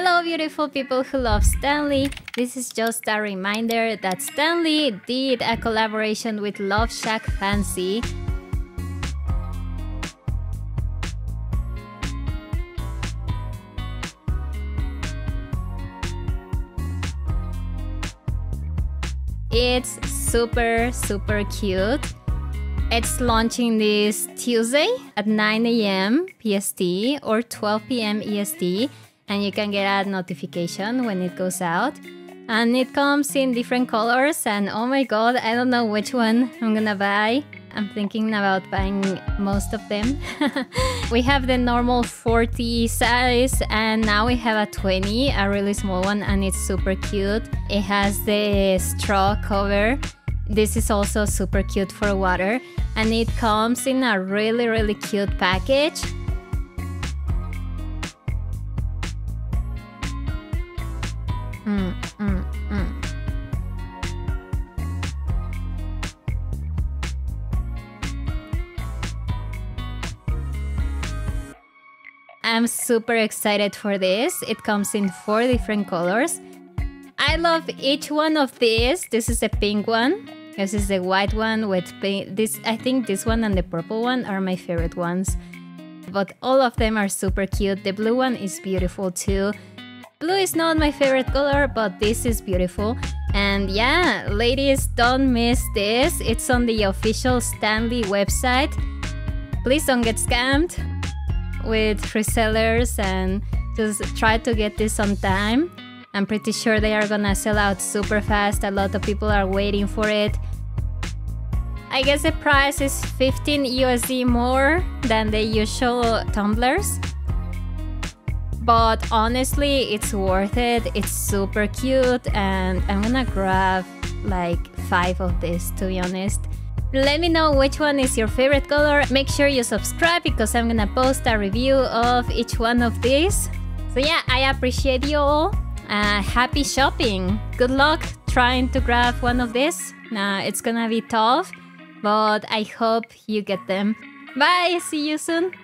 Hello beautiful people who love Stanley. This is just a reminder that Stanley did a collaboration with Love Shack Fancy. It's super super cute. It's launching this Tuesday at 9 a.m. PST or 12 p.m. EST and you can get a notification when it goes out. And it comes in different colors and oh my god, I don't know which one I'm gonna buy. I'm thinking about buying most of them. we have the normal 40 size and now we have a 20, a really small one and it's super cute. It has the straw cover. This is also super cute for water and it comes in a really really cute package Mm, mm, mm. I'm super excited for this. It comes in four different colors. I love each one of these. This is the pink one. This is the white one with pink. This I think this one and the purple one are my favorite ones. But all of them are super cute. The blue one is beautiful too. Blue is not my favorite color, but this is beautiful. And yeah, ladies, don't miss this. It's on the official Stanley website. Please don't get scammed with resellers and just try to get this on time. I'm pretty sure they are gonna sell out super fast. A lot of people are waiting for it. I guess the price is 15 USD more than the usual tumblers but honestly it's worth it. It's super cute and i'm gonna grab like five of these to be honest. Let me know which one is your favorite color. Make sure you subscribe because i'm gonna post a review of each one of these. So yeah i appreciate you all uh, happy shopping. Good luck trying to grab one of these. Uh, it's gonna be tough but i hope you get them. Bye see you soon